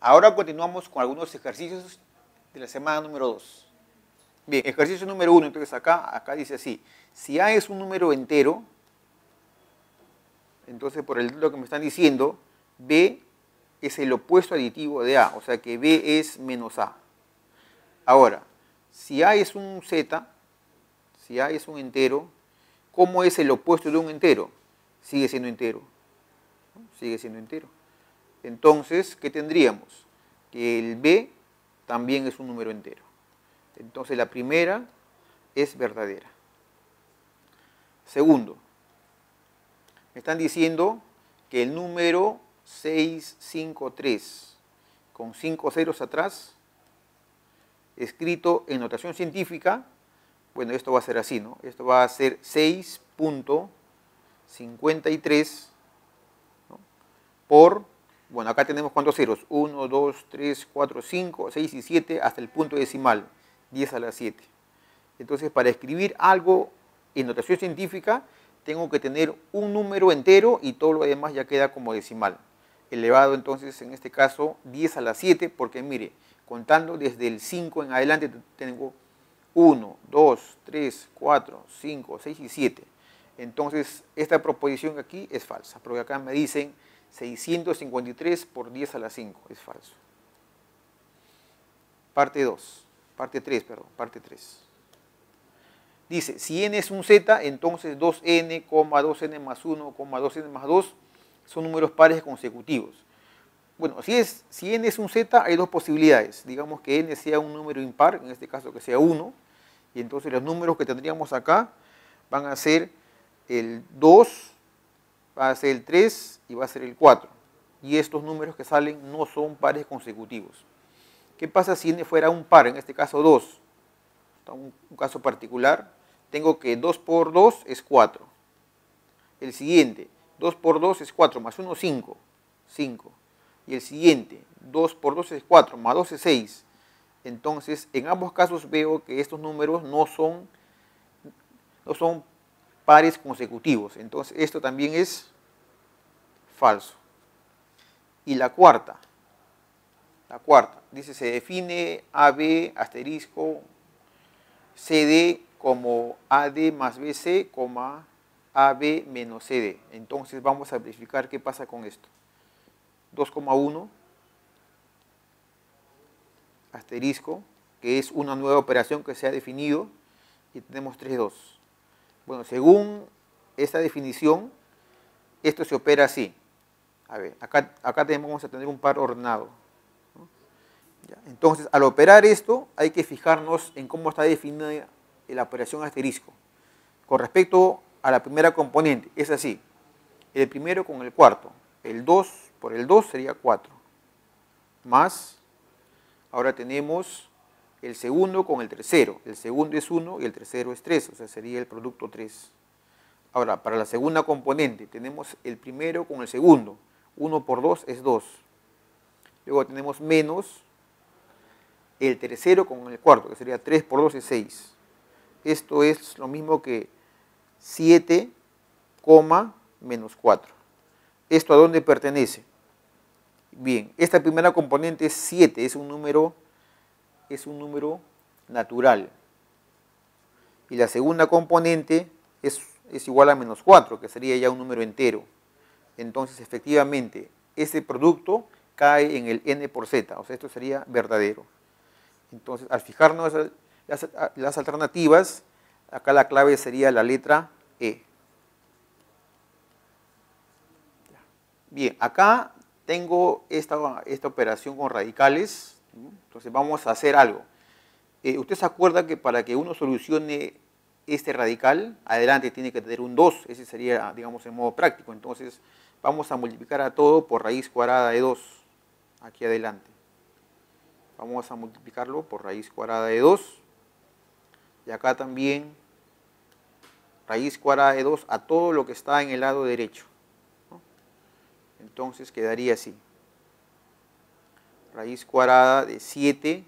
ahora continuamos con algunos ejercicios de la semana número 2. Bien, ejercicio número 1, entonces acá, acá dice así, si A es un número entero, entonces por lo que me están diciendo, B es el opuesto aditivo de A, o sea que B es menos A. Ahora, si A es un Z, si A es un entero, ¿cómo es el opuesto de un entero? Sigue siendo entero. Sigue siendo entero. Entonces, ¿qué tendríamos? Que el B también es un número entero. Entonces la primera es verdadera. Segundo, me están diciendo que el número 653 con 5 ceros atrás, escrito en notación científica, bueno, esto va a ser así, ¿no? Esto va a ser 6.53 por, bueno, acá tenemos cuántos ceros, 1, 2, 3, 4, 5, 6 y 7 hasta el punto decimal, 10 a la 7. Entonces, para escribir algo en notación científica, tengo que tener un número entero y todo lo demás ya queda como decimal. Elevado entonces, en este caso, 10 a la 7, porque mire, contando desde el 5 en adelante, tengo 1, 2, 3, 4, 5, 6 y 7. Entonces, esta proposición aquí es falsa, porque acá me dicen 653 por 10 a la 5, es falso. Parte 2, parte 3, perdón, parte 3. Dice, si n es un z, entonces 2n, 2n más 1, 2n más 2 son números pares consecutivos. Bueno, si, es, si n es un z, hay dos posibilidades. Digamos que n sea un número impar, en este caso que sea 1, y entonces los números que tendríamos acá van a ser el 2, va a ser el 3 y va a ser el 4. Y estos números que salen no son pares consecutivos. ¿Qué pasa si fuera un par, en este caso 2? Un, un caso particular, tengo que 2 por 2 es 4. El siguiente, 2 por 2 es 4, más 1, 5. 5. Y el siguiente, 2 por 2 es 4, más 2 es 6. Entonces, en ambos casos veo que estos números no son, no son pares consecutivos. Entonces, esto también es falso. Y la cuarta, la cuarta, dice, se define AB asterisco CD como AD más BC, AB menos CD. Entonces vamos a verificar qué pasa con esto. 2,1 asterisco, que es una nueva operación que se ha definido, y tenemos 3,2. Bueno, según esta definición, esto se opera así. A ver, acá, tenemos a tener un par ordenado. Entonces, al operar esto, hay que fijarnos en cómo está definida la operación asterisco. Con respecto a la primera componente, es así. El primero con el cuarto. El 2 por el 2 sería 4. Más, ahora tenemos el segundo con el tercero. El segundo es 1 y el tercero es 3, o sea, sería el producto 3. Ahora, para la segunda componente, tenemos el primero con el segundo. 1 por 2 es 2. Luego tenemos menos el tercero con el cuarto, que sería 3 por 2 es 6. Esto es lo mismo que 7, menos 4. ¿Esto a dónde pertenece? Bien, esta primera componente es 7, es un número, es un número natural. Y la segunda componente es, es igual a menos 4, que sería ya un número entero. Entonces, efectivamente, ese producto cae en el n por z, o sea, esto sería verdadero. Entonces, al fijarnos las, alternativas, acá la clave sería la letra E. Bien, acá tengo esta, esta operación con radicales, entonces vamos a hacer algo. Eh, ¿Usted se acuerda que para que uno solucione este radical, adelante tiene que tener un 2, ese sería, digamos, en modo práctico. Entonces, vamos a multiplicar a todo por raíz cuadrada de 2, aquí adelante. Vamos a multiplicarlo por raíz cuadrada de 2. Y acá también raíz cuadrada de 2 a todo lo que está en el lado derecho. Entonces quedaría así. Raíz cuadrada de 7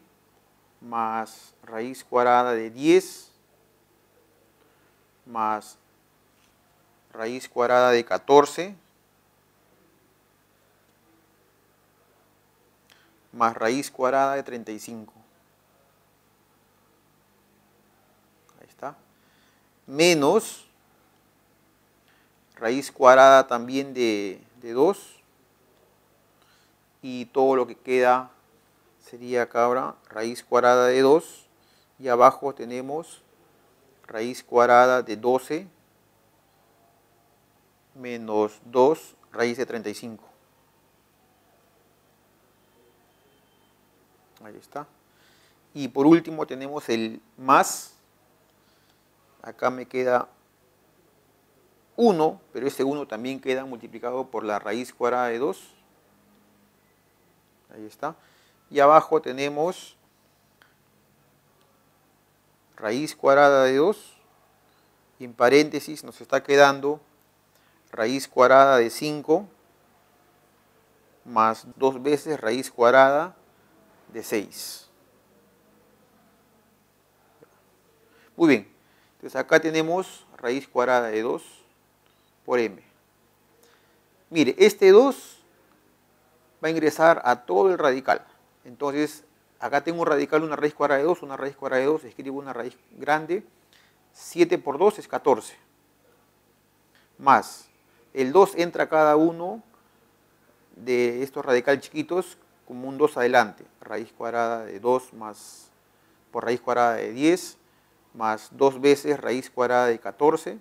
más raíz cuadrada de 10 más raíz cuadrada de 14 más raíz cuadrada de 35. Ahí está. Menos raíz cuadrada también de, de 2 y todo lo que queda sería acá ahora raíz cuadrada de 2 y abajo tenemos raíz cuadrada de 12 menos 2 raíz de 35. Ahí está. Y por último tenemos el más. Acá me queda 1, pero ese 1 también queda multiplicado por la raíz cuadrada de 2. Ahí está. Y abajo tenemos raíz cuadrada de 2. Y en paréntesis nos está quedando raíz cuadrada de 5 más dos veces raíz cuadrada de 6. Muy bien, entonces acá tenemos raíz cuadrada de 2 por m. Mire, este 2 va a ingresar a todo el radical. Entonces, acá tengo un radical, una raíz cuadrada de 2, una raíz cuadrada de 2, escribo una raíz grande. 7 por 2 es 14. Más, el 2 entra cada uno de estos radicales chiquitos como un 2 adelante. Raíz cuadrada de 2 más por raíz cuadrada de 10 más 2 veces raíz cuadrada de 14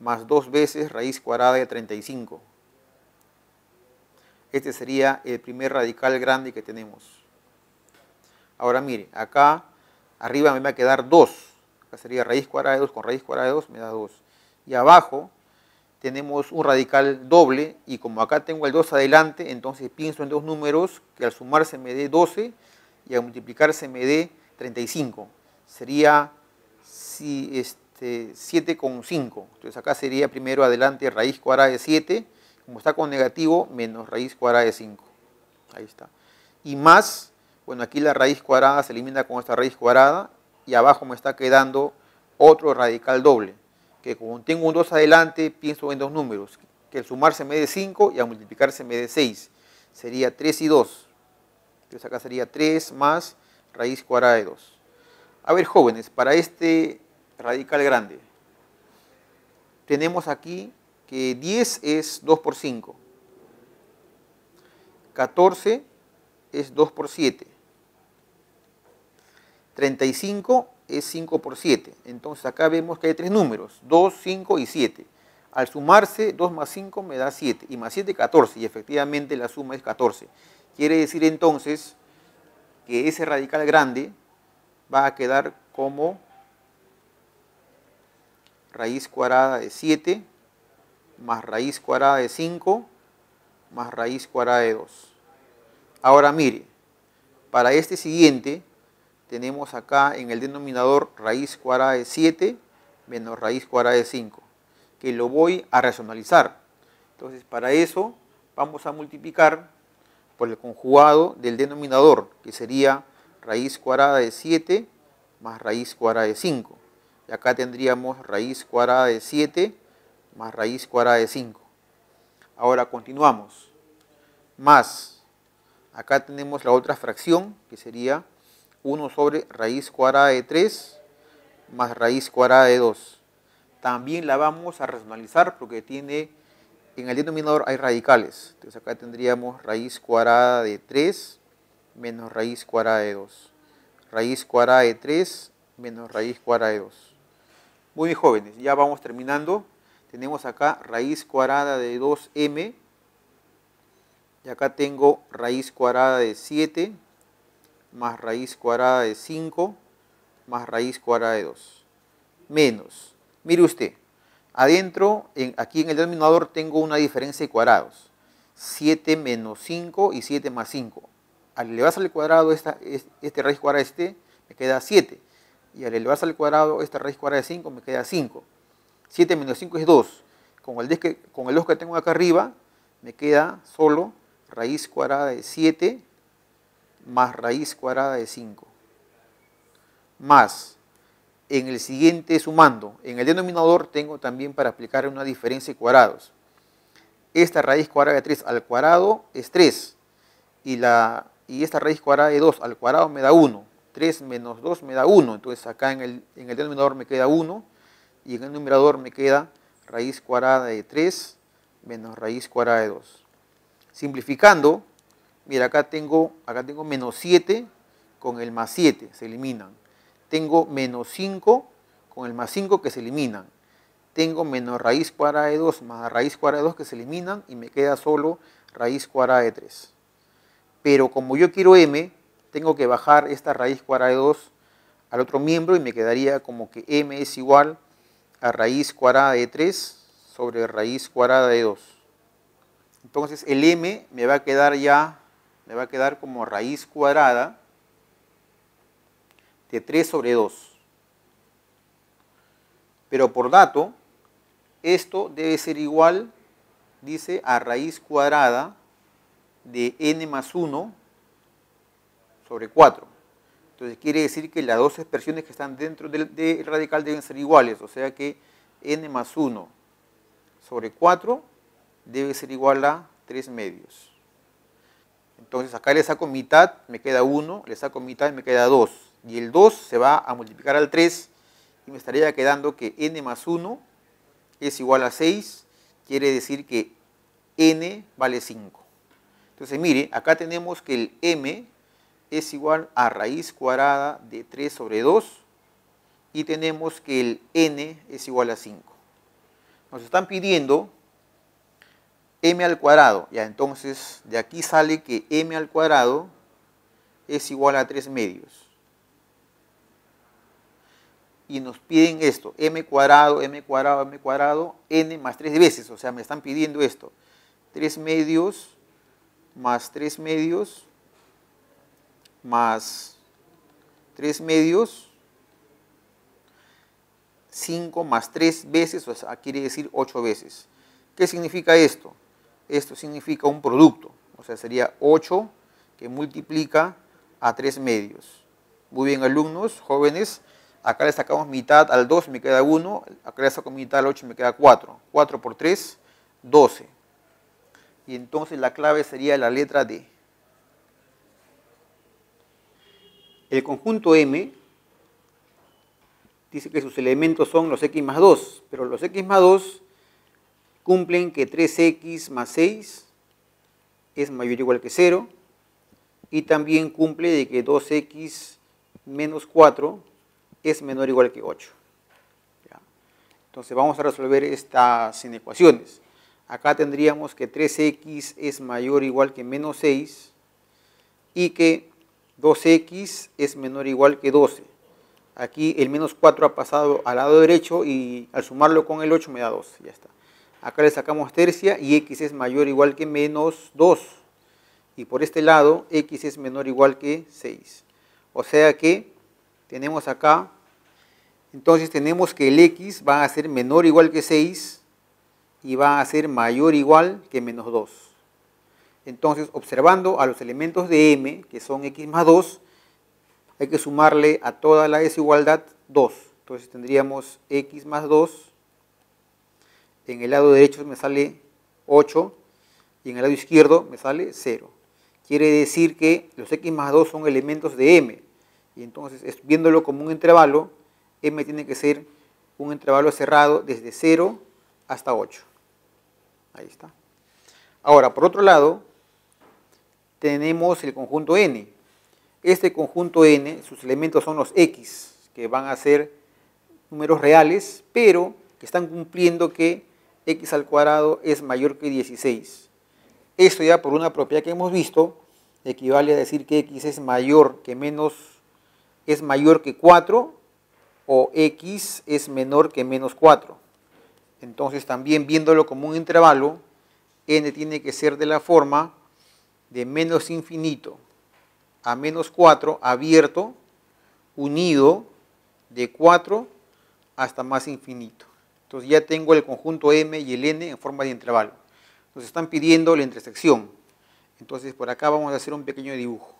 más 2 veces raíz cuadrada de 35. Este sería el primer radical grande que tenemos. Ahora mire, acá arriba me va a quedar 2. Acá sería raíz cuadrada de 2 con raíz cuadrada de 2 me da 2. Y abajo tenemos un radical doble y como acá tengo el 2 adelante, entonces pienso en dos números que al sumarse me dé 12 y al multiplicarse me dé 35. Sería si, este, 7,5. Entonces acá sería primero adelante raíz cuadrada de 7, como está con negativo, menos raíz cuadrada de 5. Ahí está. Y más, bueno, aquí la raíz cuadrada se elimina con esta raíz cuadrada y abajo me está quedando otro radical doble que como tengo un 2 adelante, pienso en dos números, que al sumarse me dé 5 y al multiplicarse me dé 6. Sería 3 y 2. Entonces acá sería 3 más raíz cuadrada de 2. A ver, jóvenes, para este radical grande, tenemos aquí que 10 es 2 por 5. 14 es 2 por 7. 35 es 5 por 7. Entonces acá vemos que hay tres números, 2, 5 y 7. Al sumarse, 2 más 5 me da 7 y más 7, 14. Y efectivamente la suma es 14. Quiere decir entonces que ese radical grande va a quedar como raíz cuadrada de 7 más raíz cuadrada de 5 más raíz cuadrada de 2. Ahora mire, para este siguiente tenemos acá en el denominador raíz cuadrada de 7 menos raíz cuadrada de 5, que lo voy a racionalizar. Entonces, para eso vamos a multiplicar por el conjugado del denominador, que sería raíz cuadrada de 7 más raíz cuadrada de 5. Y acá tendríamos raíz cuadrada de 7 más raíz cuadrada de 5. Ahora continuamos. Más, acá tenemos la otra fracción, que sería 1 sobre raíz cuadrada de 3 más raíz cuadrada de 2. También la vamos a racionalizar porque tiene, en el denominador hay radicales. Entonces acá tendríamos raíz cuadrada de 3 menos raíz cuadrada de 2. Raíz cuadrada de 3 menos raíz cuadrada de 2. Muy bien, jóvenes, ya vamos terminando. Tenemos acá raíz cuadrada de 2m. Y acá tengo raíz cuadrada de 7 más raíz cuadrada de 5 más raíz cuadrada de 2. Menos. Mire usted, adentro, en, aquí en el denominador tengo una diferencia de cuadrados. 7 menos 5 y 7 más 5. Al elevarse al cuadrado esta, este raíz cuadrada de este, me queda 7. Y al elevarse al cuadrado esta raíz cuadrada de 5, me queda 5. 7 menos 5 es 2. Con el, con el 2 que tengo acá arriba, me queda solo raíz cuadrada de 7 más raíz cuadrada de 5. Más, en el siguiente sumando, en el denominador tengo también para aplicar una diferencia de cuadrados. Esta raíz cuadrada de 3 al cuadrado es 3. y, la, y esta raíz cuadrada de 2 al cuadrado me da 1. 3 menos 2 me da 1. Entonces acá en el, en el denominador me queda 1 y en el numerador me queda raíz cuadrada de 3 menos raíz cuadrada de 2. Simplificando, mira, acá tengo, acá tengo menos 7 con el más 7, se eliminan. Tengo menos 5 con el más 5 que se eliminan. Tengo menos raíz cuadrada de 2 más raíz cuadrada de 2 que se eliminan y me queda solo raíz cuadrada de 3. Pero como yo quiero m, tengo que bajar esta raíz cuadrada de 2 al otro miembro y me quedaría como que m es igual a raíz cuadrada de 3 sobre raíz cuadrada de 2. Entonces el m me va a quedar ya, me va a quedar como raíz cuadrada de 3 sobre 2. Pero por dato, esto debe ser igual, dice, a raíz cuadrada de n más 1 sobre 4. Entonces quiere decir que las dos expresiones que están dentro del, radical deben ser iguales, o sea que n más 1 sobre 4 debe ser igual a 3 medios. Entonces acá le saco mitad, me queda 1, le saco mitad y me queda 2. Y el 2 se va a multiplicar al 3 y me estaría quedando que n más 1 es igual a 6, quiere decir que n vale 5. Entonces mire, acá tenemos que el m es igual a raíz cuadrada de 3 sobre 2 y tenemos que el n es igual a 5. Nos están pidiendo m al cuadrado. Ya, entonces de aquí sale que m al cuadrado es igual a 3 medios. Y nos piden esto, m cuadrado, m cuadrado, m cuadrado, n más 3 veces. O sea, me están pidiendo esto. 3 medios más 3 medios más 3 medios, 5 más 3 veces, o sea, quiere decir 8 veces. ¿Qué significa esto? Esto significa un producto, o sea, sería 8 que multiplica a 3 medios. Muy bien, alumnos, jóvenes, acá le sacamos mitad al 2, me queda 1, acá le saco mitad al 8, me queda 4. 4 por 3, 12. Y entonces la clave sería la letra D. El conjunto M dice que sus elementos son los x más 2, pero los x más 2 cumplen que 3x más 6 es mayor o igual que 0 y también cumple de que 2x menos 4 es menor o igual que 8. Entonces vamos a resolver estas inecuaciones. Acá tendríamos que 3x es mayor o igual que menos 6 y que 2x es menor o igual que 12. Aquí el menos 4 ha pasado al lado derecho y al sumarlo con el 8 me da 2. Ya está. Acá le sacamos tercia y x es mayor o igual que menos 2. Y por este lado x es menor o igual que 6. O sea que tenemos acá, entonces tenemos que el x va a ser menor o igual que 6 y va a ser mayor o igual que menos 2. Entonces, observando a los elementos de m, que son x más 2, hay que sumarle a toda la desigualdad 2. Entonces tendríamos x más 2, en el lado derecho me sale 8 y en el lado izquierdo me sale 0. Quiere decir que los x más 2 son elementos de m. Y entonces, viéndolo como un intervalo, m tiene que ser un intervalo cerrado desde 0 hasta 8. Ahí está. Ahora, por otro lado, tenemos el conjunto n. Este conjunto n, sus elementos son los x, que van a ser números reales, pero que están cumpliendo que x al cuadrado es mayor que 16. Esto ya por una propiedad que hemos visto, equivale a decir que x es mayor que menos, es mayor que 4 o x es menor que menos 4. Entonces también viéndolo como un intervalo, n tiene que ser de la forma de menos infinito a menos 4 abierto, unido de 4 hasta más infinito. Entonces ya tengo el conjunto M y el N en forma de intervalo. Nos están pidiendo la intersección. Entonces por acá vamos a hacer un pequeño dibujo.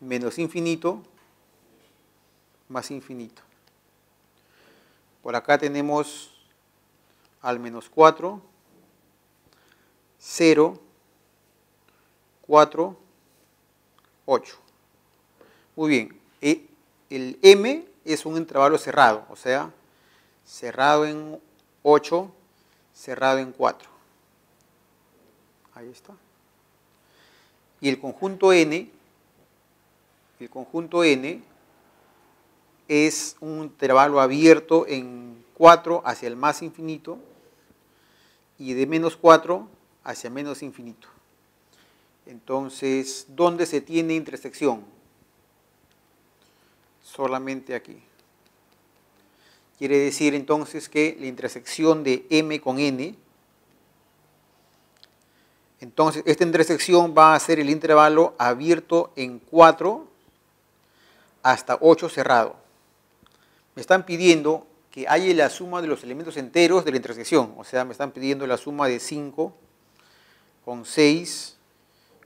Menos infinito más infinito. Por acá tenemos al menos 4 0 4, 8. Muy bien. E, el M es un intervalo cerrado, o sea, cerrado en 8, cerrado en 4. Ahí está. Y el conjunto N, el conjunto N es un intervalo abierto en 4 hacia el más infinito y de menos 4 hacia menos infinito. Entonces, ¿dónde se tiene intersección? Solamente aquí. Quiere decir entonces que la intersección de m con n, entonces esta intersección va a ser el intervalo abierto en 4 hasta 8 cerrado. Me están pidiendo que haya la suma de los elementos enteros de la intersección, o sea, me están pidiendo la suma de 5 con 6,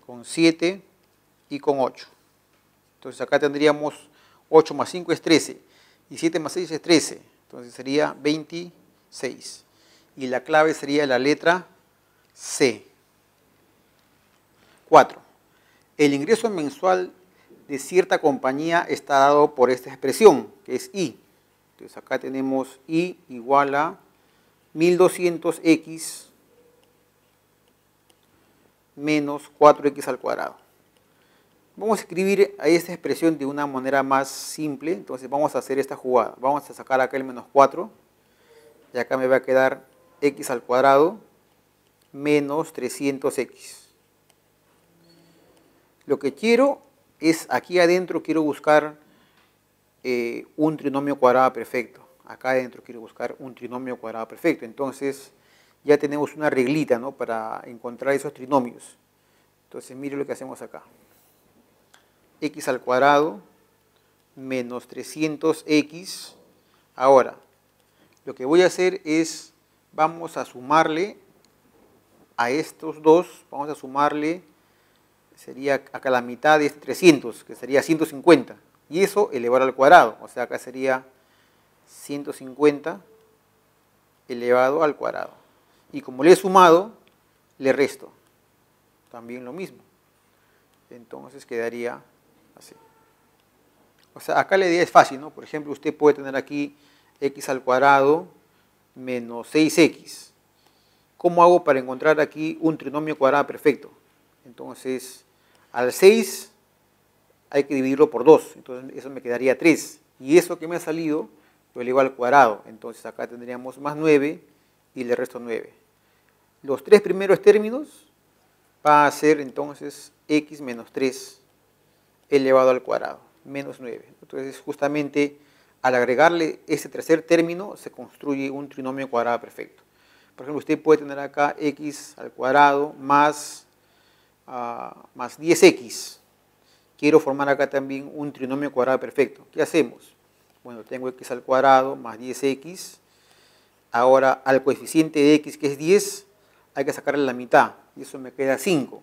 con 7 y con 8. Entonces acá tendríamos 8 más 5 es 13 y 7 más 6 es 13. Entonces sería 26. Y la clave sería la letra C. 4. El ingreso mensual de cierta compañía está dado por esta expresión, que es I. Entonces acá tenemos I igual a 1200X menos 4X al cuadrado. Vamos a escribir a esta expresión de una manera más simple. Entonces vamos a hacer esta jugada. Vamos a sacar acá el menos 4. Y acá me va a quedar x al cuadrado menos 300x. Lo que quiero es, aquí adentro quiero buscar eh, un trinomio cuadrado perfecto. Acá adentro quiero buscar un trinomio cuadrado perfecto. Entonces ya tenemos una reglita ¿no? para encontrar esos trinomios. Entonces mire lo que hacemos acá x al cuadrado menos 300x. Ahora, lo que voy a hacer es, vamos a sumarle a estos dos, vamos a sumarle, sería acá la mitad de este 300, que sería 150. Y eso elevado al cuadrado, o sea, acá sería 150 elevado al cuadrado. Y como le he sumado, le resto. También lo mismo. Entonces quedaría acá la idea es fácil, ¿no? Por ejemplo, usted puede tener aquí x al cuadrado menos 6x. ¿Cómo hago para encontrar aquí un trinomio cuadrado perfecto? Entonces, al 6 hay que dividirlo por 2, entonces eso me quedaría 3. Y eso que me ha salido lo elevo al cuadrado, entonces acá tendríamos más 9 y le resto 9. Los tres primeros términos va a ser entonces x menos 3 elevado al cuadrado, menos 9. Entonces, justamente al agregarle ese tercer término, se construye un trinomio cuadrado perfecto. Por ejemplo, usted puede tener acá x al cuadrado más, uh, más 10x. Quiero formar acá también un trinomio cuadrado perfecto. ¿Qué hacemos? Bueno, tengo x al cuadrado más 10x. Ahora, al coeficiente de x, que es 10, hay que sacarle la mitad. Y eso me queda 5.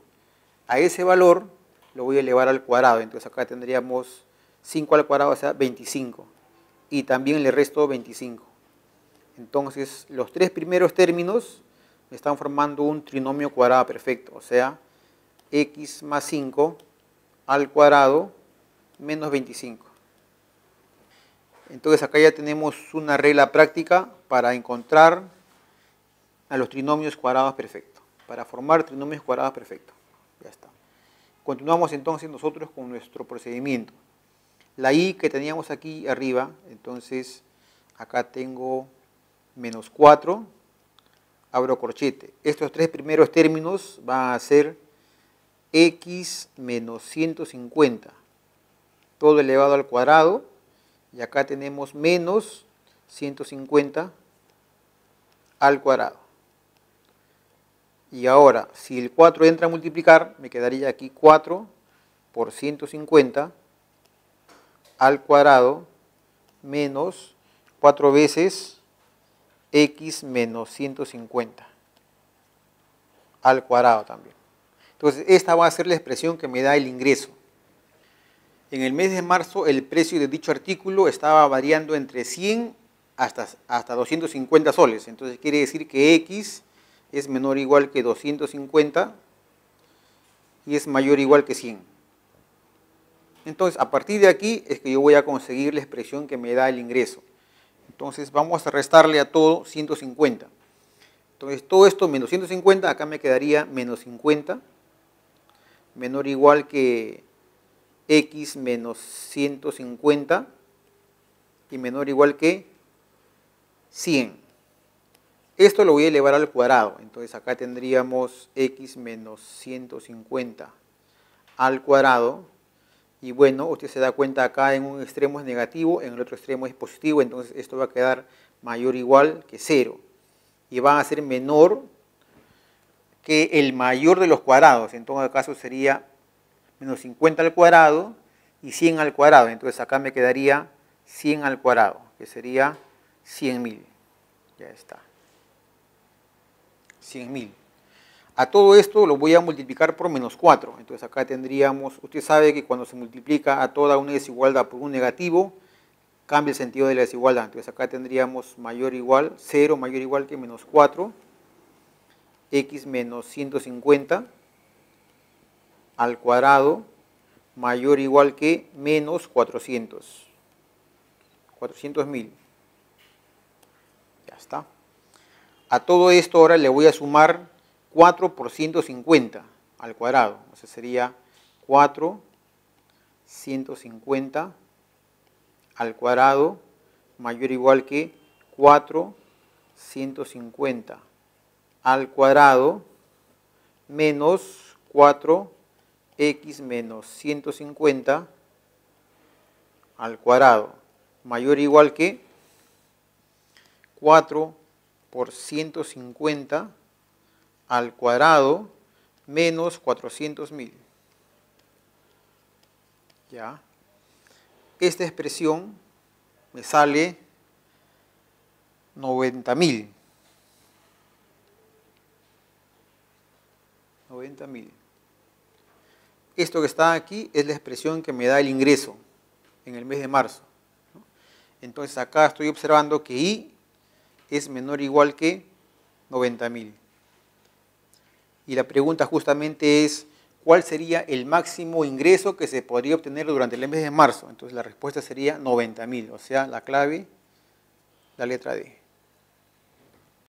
A ese valor lo voy a elevar al cuadrado. Entonces acá tendríamos 5 al cuadrado, o sea, 25. Y también le resto 25. Entonces los tres primeros términos me están formando un trinomio cuadrado perfecto. O sea, x más 5 al cuadrado menos 25. Entonces acá ya tenemos una regla práctica para encontrar a los trinomios cuadrados perfectos. Para formar trinomios cuadrados perfectos. Ya está. Continuamos entonces nosotros con nuestro procedimiento. La i que teníamos aquí arriba, entonces acá tengo menos 4, abro corchete. Estos tres primeros términos van a ser x menos 150, todo elevado al cuadrado, y acá tenemos menos 150 al cuadrado. Y ahora, si el 4 entra a multiplicar, me quedaría aquí 4 por 150 al cuadrado menos 4 veces x menos 150 al cuadrado también. Entonces, esta va a ser la expresión que me da el ingreso. En el mes de marzo, el precio de dicho artículo estaba variando entre 100 hasta, hasta 250 soles. Entonces, quiere decir que x es menor o igual que 250, y es mayor o igual que 100. Entonces, a partir de aquí es que yo voy a conseguir la expresión que me da el ingreso. Entonces, vamos a restarle a todo 150. Entonces, todo esto menos 150, acá me quedaría menos 50, menor o igual que x menos 150 y menor o igual que 100. Esto lo voy a elevar al cuadrado. Entonces acá tendríamos x menos 150 al cuadrado. Y bueno, usted se da cuenta acá en un extremo es negativo, en el otro extremo es positivo. Entonces esto va a quedar mayor o igual que 0. Y va a ser menor que el mayor de los cuadrados. En todo caso sería menos 50 al cuadrado y 100 al cuadrado. Entonces acá me quedaría 100 al cuadrado, que sería 100.000. Ya está. 100.000. A todo esto lo voy a multiplicar por menos 4. Entonces acá tendríamos, usted sabe que cuando se multiplica a toda una desigualdad por un negativo, cambia el sentido de la desigualdad. Entonces acá tendríamos mayor o igual, 0 mayor o igual que menos 4, x menos 150 al cuadrado mayor o igual que menos 400. 400.000. Ya está. A todo esto ahora le voy a sumar 4 por 150 al cuadrado. O sea, sería 4, 150 al cuadrado mayor o igual que 4, 150 al cuadrado menos 4x menos 150 al cuadrado mayor o igual que 4 por 150 al cuadrado menos 400.000. ¿Ya? Esta expresión me sale 90.000. 90.000. Esto que está aquí es la expresión que me da el ingreso en el mes de marzo. Entonces acá estoy observando que I es menor o igual que 90.000. Y la pregunta justamente es, ¿cuál sería el máximo ingreso que se podría obtener durante el mes de marzo? Entonces la respuesta sería 90.000, o sea, la clave, la letra D.